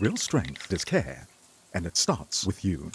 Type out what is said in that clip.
Real strength is care, and it starts with you.